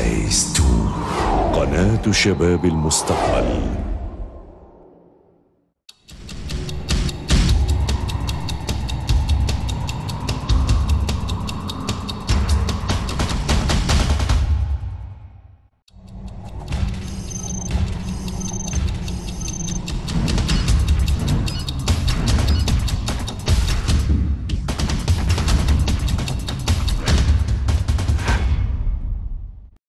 سبيس 2 قناة شباب المستقبل.